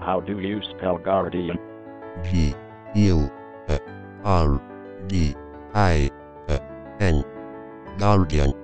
How do you spell guardian? G U R D I N. Guardian